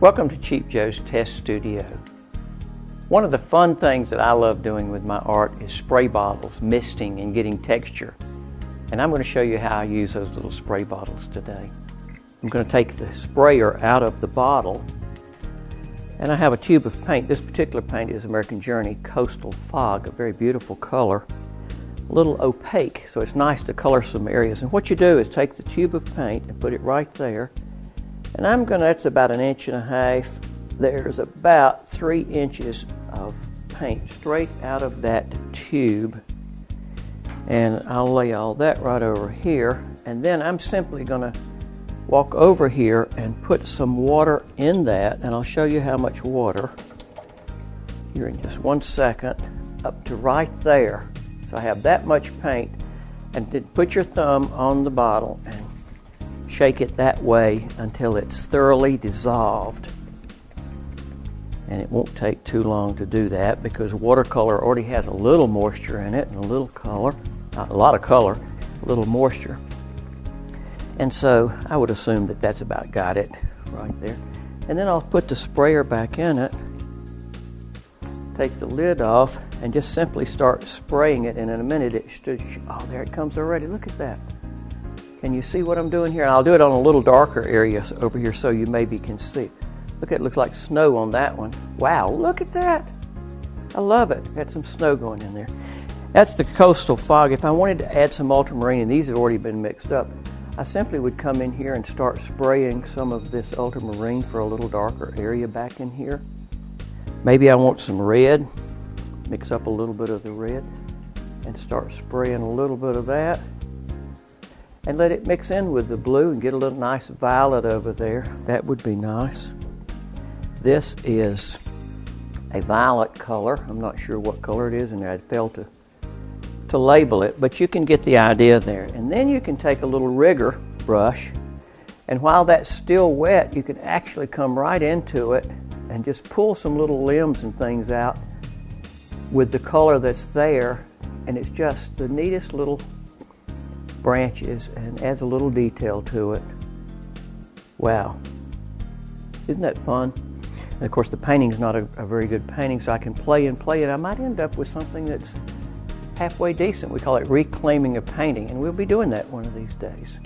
Welcome to Cheap Joe's Test Studio. One of the fun things that I love doing with my art is spray bottles, misting, and getting texture. And I'm going to show you how I use those little spray bottles today. I'm going to take the sprayer out of the bottle and I have a tube of paint. This particular paint is American Journey Coastal Fog, a very beautiful color. A little opaque, so it's nice to color some areas. And what you do is take the tube of paint and put it right there. And I'm going to, that's about an inch and a half. There's about three inches of paint straight out of that tube. And I'll lay all that right over here. And then I'm simply going to walk over here and put some water in that, and I'll show you how much water here in just one second, up to right there. So I have that much paint, and then put your thumb on the bottle and shake it that way until it's thoroughly dissolved. And it won't take too long to do that because watercolor already has a little moisture in it and a little color, a lot of color, a little moisture. And so I would assume that that's about got it right there. And then I'll put the sprayer back in it, take the lid off, and just simply start spraying it. And in a minute, it should, oh, there it comes already. Look at that. Can you see what I'm doing here? And I'll do it on a little darker area over here so you maybe can see. Look, it looks like snow on that one. Wow, look at that. I love it. Got some snow going in there. That's the coastal fog. If I wanted to add some ultramarine, and these have already been mixed up, I simply would come in here and start spraying some of this ultramarine for a little darker area back in here. Maybe I want some red, mix up a little bit of the red and start spraying a little bit of that and let it mix in with the blue and get a little nice violet over there. That would be nice. This is a violet color. I'm not sure what color it is and I'd fail to to label it, but you can get the idea there. And then you can take a little rigger brush, and while that's still wet, you can actually come right into it and just pull some little limbs and things out with the color that's there, and it's just the neatest little branches and adds a little detail to it. Wow. Isn't that fun? And of course, the painting's not a, a very good painting, so I can play and play it. I might end up with something that's halfway decent. We call it reclaiming a painting, and we'll be doing that one of these days.